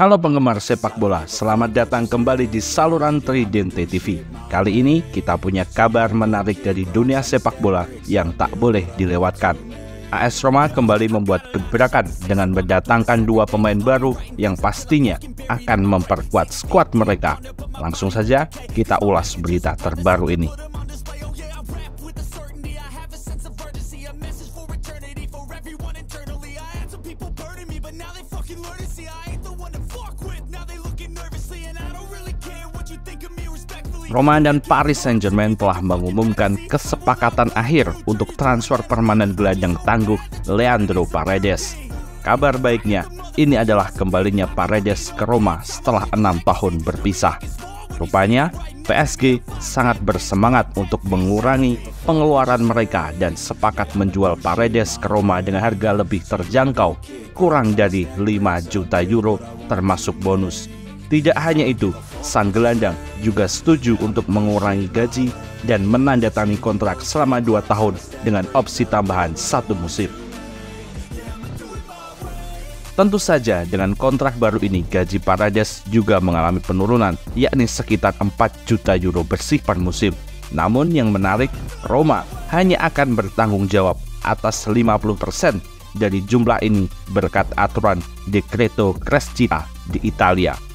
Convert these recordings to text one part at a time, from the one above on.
Halo penggemar sepak bola, selamat datang kembali di saluran Tridente TV. Kali ini kita punya kabar menarik dari dunia sepak bola yang tak boleh dilewatkan. AS Roma kembali membuat gebrakan dengan mendatangkan dua pemain baru yang pastinya akan memperkuat skuad mereka. Langsung saja kita ulas berita terbaru ini. Roma dan Paris Saint-Germain telah mengumumkan kesepakatan akhir untuk transfer permanen gelandang tangguh Leandro Paredes. Kabar baiknya, ini adalah kembalinya Paredes ke Roma setelah enam tahun berpisah. Rupanya, PSG sangat bersemangat untuk mengurangi pengeluaran mereka dan sepakat menjual Paredes ke Roma dengan harga lebih terjangkau, kurang dari 5 juta euro termasuk bonus. Tidak hanya itu, sang gelandang juga setuju untuk mengurangi gaji dan menandatangani kontrak selama dua tahun dengan opsi tambahan satu musim. Tentu saja dengan kontrak baru ini gaji Parades juga mengalami penurunan yakni sekitar 4 juta euro bersih per musim. Namun yang menarik, Roma hanya akan bertanggung jawab atas 50% dari jumlah ini berkat aturan Decreto Crescita di Italia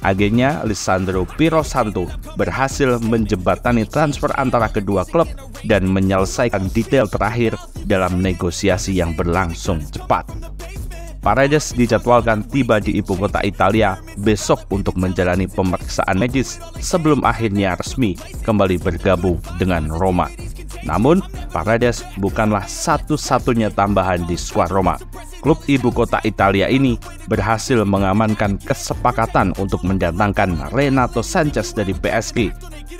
Agennya Lisandro Pirosanto berhasil menjembatani transfer antara kedua klub dan menyelesaikan detail terakhir dalam negosiasi yang berlangsung cepat. Paredes dijadwalkan tiba di ibu kota Italia besok untuk menjalani pemeriksaan medis sebelum akhirnya resmi kembali bergabung dengan Roma. Namun, Paredes bukanlah satu-satunya tambahan di skuad Roma klub ibu kota Italia ini berhasil mengamankan kesepakatan untuk mendatangkan Renato Sanchez dari PSG.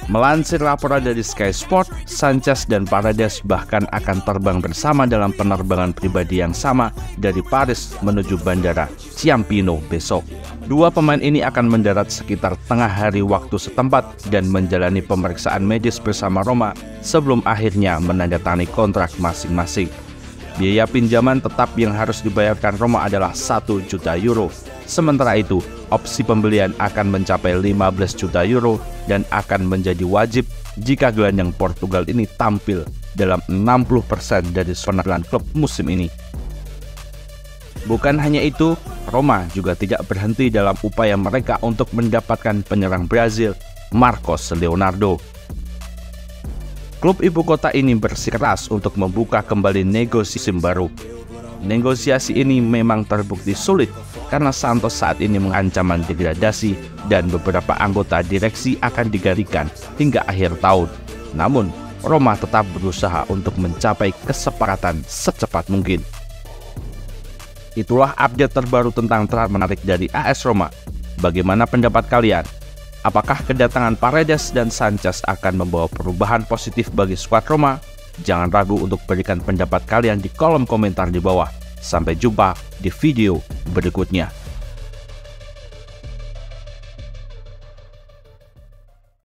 Melansir laporan dari Sky Sport, Sanchez dan Paredes bahkan akan terbang bersama dalam penerbangan pribadi yang sama dari Paris menuju bandara Ciampino besok. Dua pemain ini akan mendarat sekitar tengah hari waktu setempat dan menjalani pemeriksaan medis bersama Roma sebelum akhirnya menandatangani kontrak masing-masing. Biaya pinjaman tetap yang harus dibayarkan Roma adalah 1 juta euro. Sementara itu, opsi pembelian akan mencapai 15 juta euro dan akan menjadi wajib jika gelandang Portugal ini tampil dalam 60% dari penampilan klub musim ini. Bukan hanya itu, Roma juga tidak berhenti dalam upaya mereka untuk mendapatkan penyerang Brazil, Marcos Leonardo. Klub ibu kota ini bersikeras untuk membuka kembali negosiasi baru. Negosiasi ini memang terbukti sulit karena Santos saat ini mengancaman degradasi dan beberapa anggota direksi akan digarikan hingga akhir tahun. Namun, Roma tetap berusaha untuk mencapai kesepakatan secepat mungkin. Itulah update terbaru tentang transfer menarik dari AS Roma. Bagaimana pendapat kalian? Apakah kedatangan Paredes dan Sanchez akan membawa perubahan positif bagi skuad Roma? Jangan ragu untuk berikan pendapat kalian di kolom komentar di bawah. Sampai jumpa di video berikutnya.